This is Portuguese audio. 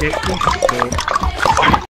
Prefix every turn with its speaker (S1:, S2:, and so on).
S1: Você estou.